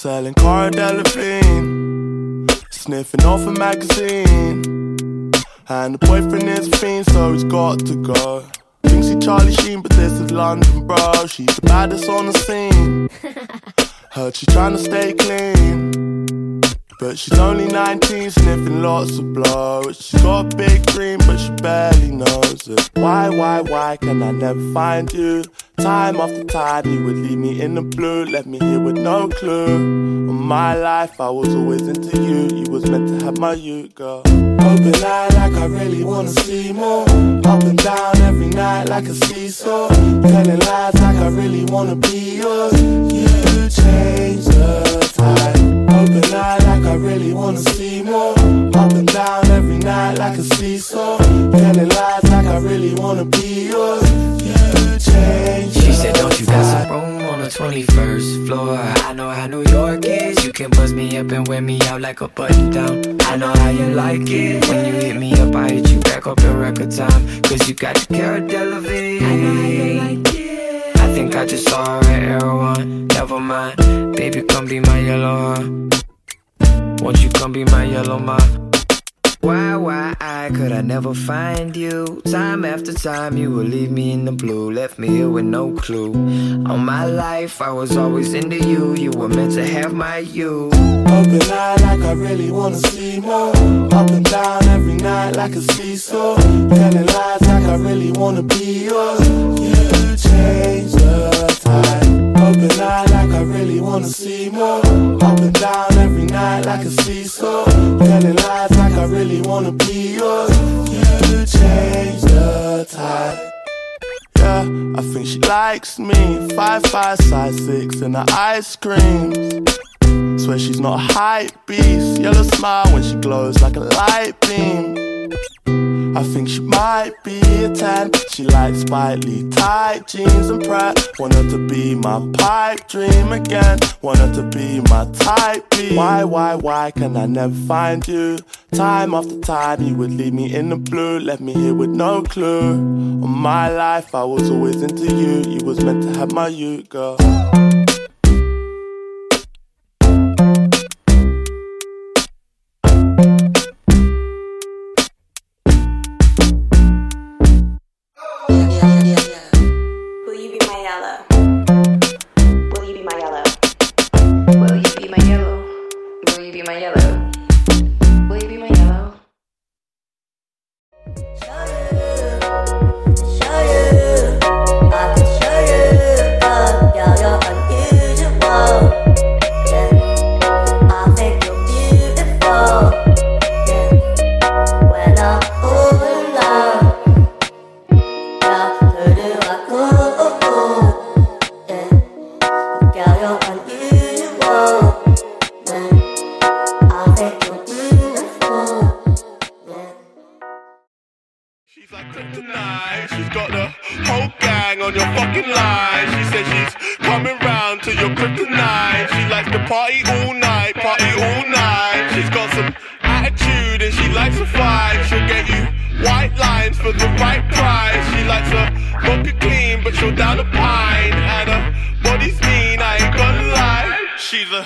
Selling Delevingne, sniffing off a magazine. And the boyfriend is a fiend, so he's got to go. Thinks he Charlie Sheen, but this is London, bro. She's the baddest on the scene. Heard she's trying to stay clean. But she's only 19, sniffing lots of blow. She's got a big dream, but she barely knows it. Why, why, why can I never find you? Time after time, you would leave me in the blue, left me here with no clue. In my life, I was always into you. You was meant to have my you, girl. Open eye like I really wanna see more. Up and down every night like a seesaw. Telling lies like I really wanna be yours. You change the tide. Open eye like I really wanna see more. Up and down every night like a seesaw. Telling lies like I really wanna be yours. Room on the 21st floor? I know how New York is. You can buzz me up and wear me out like a button down. I know how you like it. When you hit me up, I hit you back up in record time. Cause you got the Cara Delevingne. I know how you like it. I think I just saw her at One. Never mind. Baby, come be my yellow, huh? Won't you come be my yellow, ma? Why, why, I could I never find you? Time after time, you would leave me in the blue, left me here with no clue. All my life, I was always into you. You were meant to have my you. Open eye like I really wanna see more. Up and down every night like a seesaw. Telling lies like I really wanna be yours. You change the tide. Open eye like I really wanna see more. Up and down every night like a seesaw. Telling yours. You change the tide. Yeah, I think she likes me. Five, five, size six, and her ice creams. Swear she's not a hype beast. Yellow smile when she glows like a light beam. I think she might be a 10. She likes spikely tight jeans and prep. Want her to be my pipe dream again. Want her to be my type B. Why, why, why can I never find you? Time after time, you would leave me in the blue. Left me here with no clue. On my life, I was always into you. You was meant to have my you, girl. My yellow? Will you be my yellow? She's whole gang on your fucking line. She says she's coming round to your kryptonite. She likes to party all night, party all night. She's got some attitude and she likes to fight. She'll get you white lines for the right price. She likes her vodka clean, but she'll down a pint. And her body's mean, I ain't gonna lie. She's a